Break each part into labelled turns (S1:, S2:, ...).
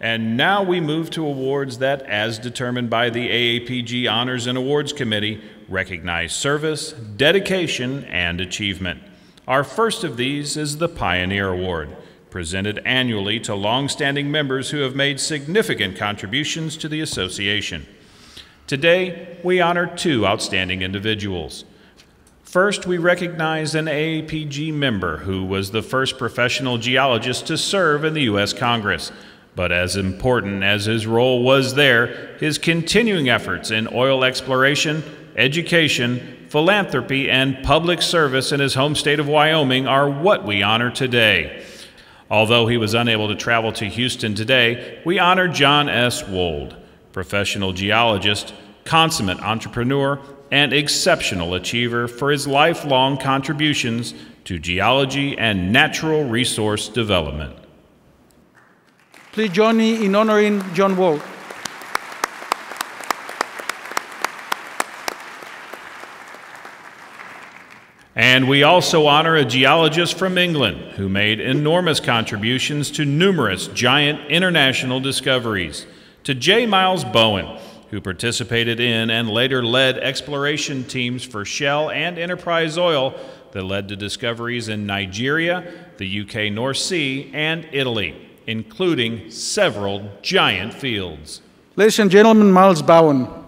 S1: And now we move to awards that, as determined by the AAPG Honors and Awards Committee, recognize service, dedication, and achievement. Our first of these is the Pioneer Award, presented annually to longstanding members who have made significant contributions to the association. Today, we honor two outstanding individuals. First, we recognize an AAPG member who was the first professional geologist to serve in the U.S. Congress. But as important as his role was there, his continuing efforts in oil exploration, education, philanthropy, and public service in his home state of Wyoming are what we honor today. Although he was unable to travel to Houston today, we honor John S. Wold, professional geologist, consummate entrepreneur, and exceptional achiever for his lifelong contributions to geology and natural resource development.
S2: Please join me in honoring John Wold.
S1: And we also honor a geologist from England who made enormous contributions to numerous giant international discoveries. To J. Miles Bowen, who participated in and later led exploration teams for Shell and Enterprise Oil that led to discoveries in Nigeria, the UK North Sea, and Italy, including several giant fields.
S2: Ladies and gentlemen, Miles Bowen.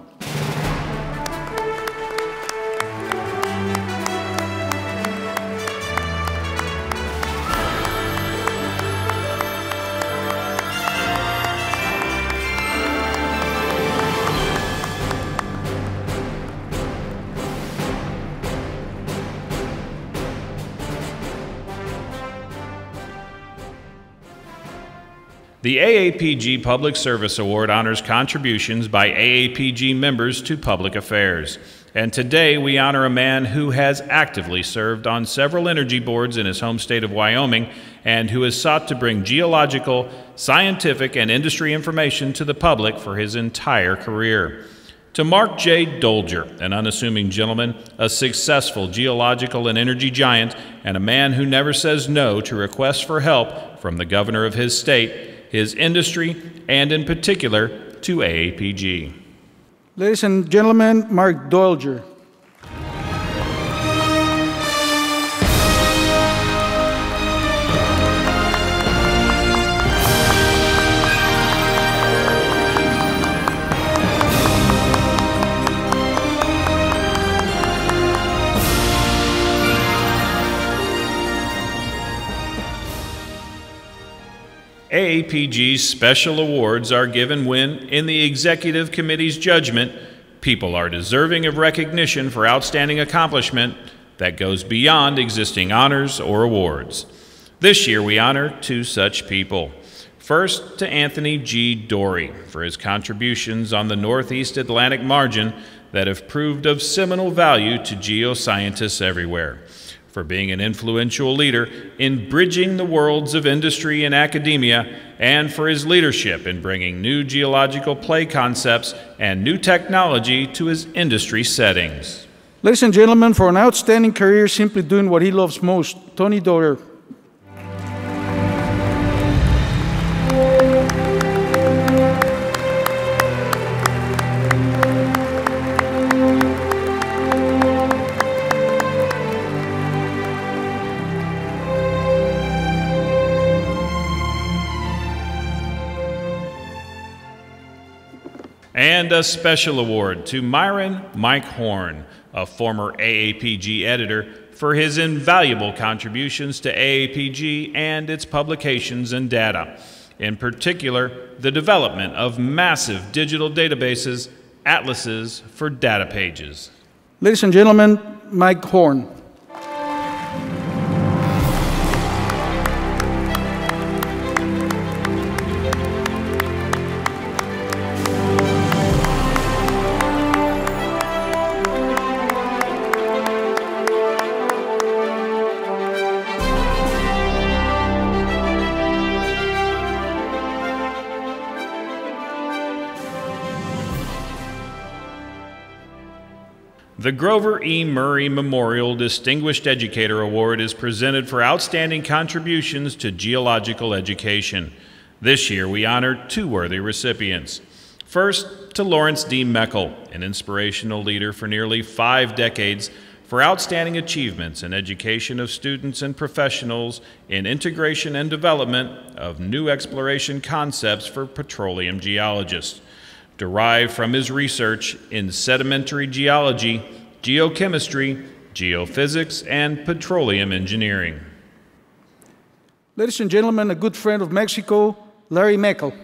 S1: The AAPG Public Service Award honors contributions by AAPG members to public affairs. And today we honor a man who has actively served on several energy boards in his home state of Wyoming and who has sought to bring geological, scientific, and industry information to the public for his entire career. To Mark J. Doelger, an unassuming gentleman, a successful geological and energy giant, and a man who never says no to requests for help from the governor of his state, his industry, and in particular to AAPG.
S2: Ladies and gentlemen, Mark Doelger.
S1: AAPG's special awards are given when, in the Executive Committee's judgment, people are deserving of recognition for outstanding accomplishment that goes beyond existing honors or awards. This year, we honor two such people. First, to Anthony G. Doré for his contributions on the Northeast Atlantic margin that have proved of seminal value to geoscientists everywhere for being an influential leader in bridging the worlds of industry and academia, and for his leadership in bringing new geological play concepts and new technology to his industry settings.
S2: Ladies and gentlemen, for an outstanding career simply doing what he loves most, Tony Doré.
S1: And a special award to Myron Mike Horn, a former AAPG editor, for his invaluable contributions to AAPG and its publications and data. In particular, the development of massive digital databases, atlases for data pages.
S2: Ladies and gentlemen, Mike Horn.
S1: The Grover E. Murray Memorial Distinguished Educator Award is presented for outstanding contributions to geological education. This year, we honor two worthy recipients. First, to Lawrence D. Meckel, an inspirational leader for nearly five decades for outstanding achievements in education of students and professionals in integration and development of new exploration concepts for petroleum geologists, derived from his research in sedimentary geology, geochemistry, geophysics, and petroleum engineering.
S2: Ladies and gentlemen, a good friend of Mexico, Larry Meckel.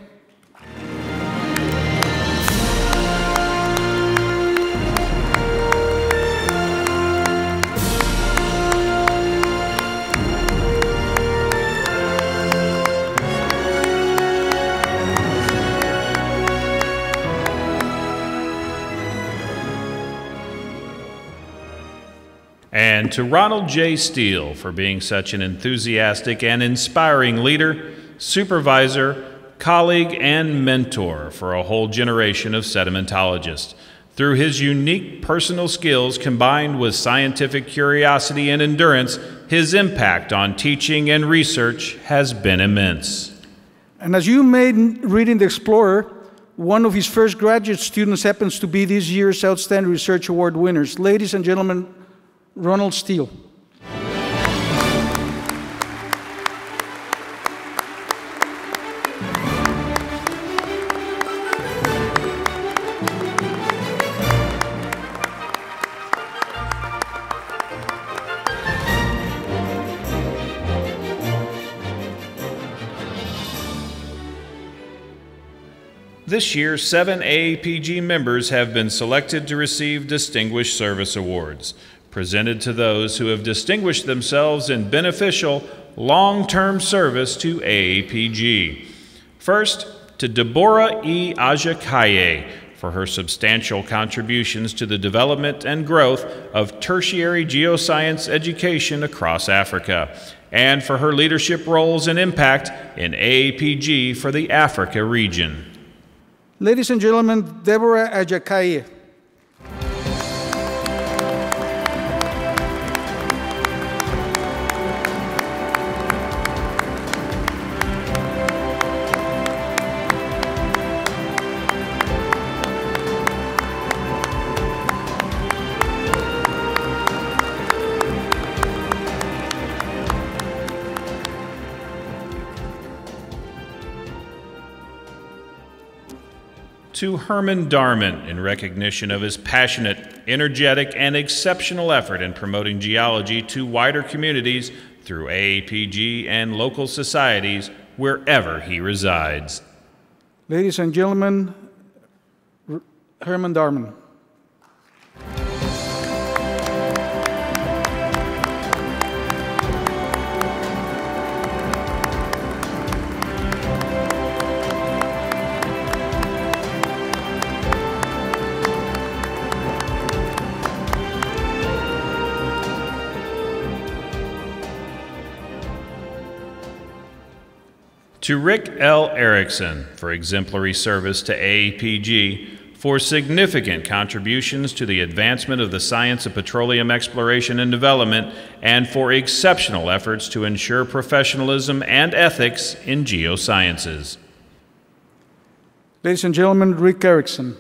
S1: To Ronald J. Steel for being such an enthusiastic and inspiring leader, supervisor, colleague, and mentor for a whole generation of sedimentologists. Through his unique personal skills combined with scientific curiosity and endurance, his impact on teaching and research has been immense.
S2: And as you may read in The Explorer, one of his first graduate students happens to be this year's Outstanding Research Award winners. Ladies and gentlemen, Ronald Steel.
S1: This year, seven AAPG members have been selected to receive Distinguished Service Awards, presented to those who have distinguished themselves in beneficial, long term service to AAPG. First, to Deborah E. Ajakaiye for her substantial contributions to the development and growth of tertiary geoscience education across Africa, and for her leadership roles and impact in AAPG for the Africa region.
S2: Ladies and gentlemen, Deborah Ajakaiye.
S1: To Herman Darman in recognition of his passionate, energetic, and exceptional effort in promoting geology to wider communities through AAPG and local societies wherever he resides.
S2: Ladies and gentlemen, Herman Darman.
S1: To Rick L. Ericksen for exemplary service to AAPG, for significant contributions to the advancement of the science of petroleum exploration and development, and for exceptional efforts to ensure professionalism and ethics in geosciences.
S2: Ladies and gentlemen, Rick Ericksen.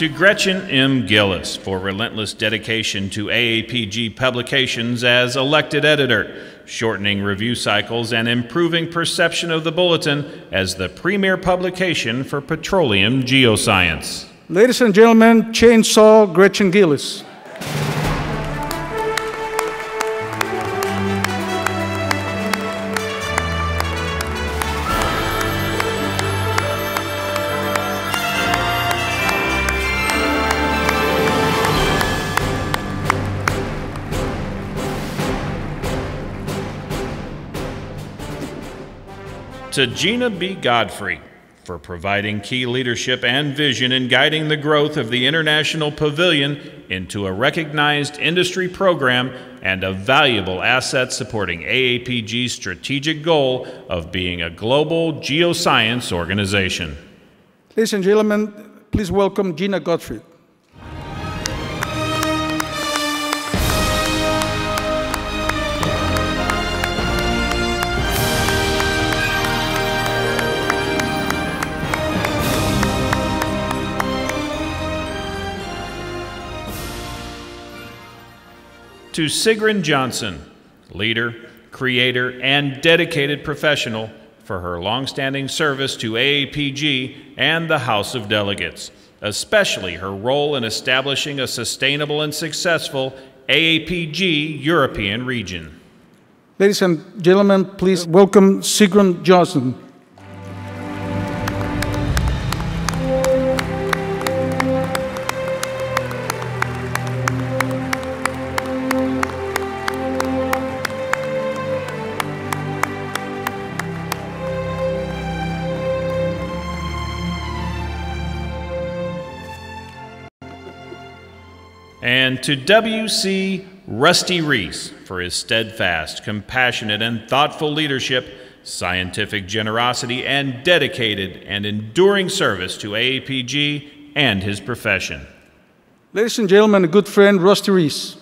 S1: To Gretchen M. Gillis for relentless dedication to AAPG publications as elected editor, shortening review cycles and improving perception of the Bulletin as the premier publication for petroleum geoscience.
S2: Ladies and gentlemen, Chainsaw Gretchen Gillis.
S1: To Gina B. Godfrey for providing key leadership and vision in guiding the growth of the International Pavilion into a recognized industry program and a valuable asset supporting AAPG's strategic goal of being a global geoscience organization.
S2: Ladies and gentlemen, please welcome Gina Gottfried.
S1: To Sigrun Johnson, leader, creator, and dedicated professional for her longstanding service to AAPG and the House of Delegates, especially her role in establishing a sustainable and successful AAPG European region.
S2: Ladies and gentlemen, please welcome Sigrun Johnson.
S1: And to W.C. Rusty Riese for his steadfast, compassionate, and thoughtful leadership, scientific generosity, and dedicated and enduring service to AAPG and his profession.
S2: Ladies and gentlemen, a good friend, Rusty Riese.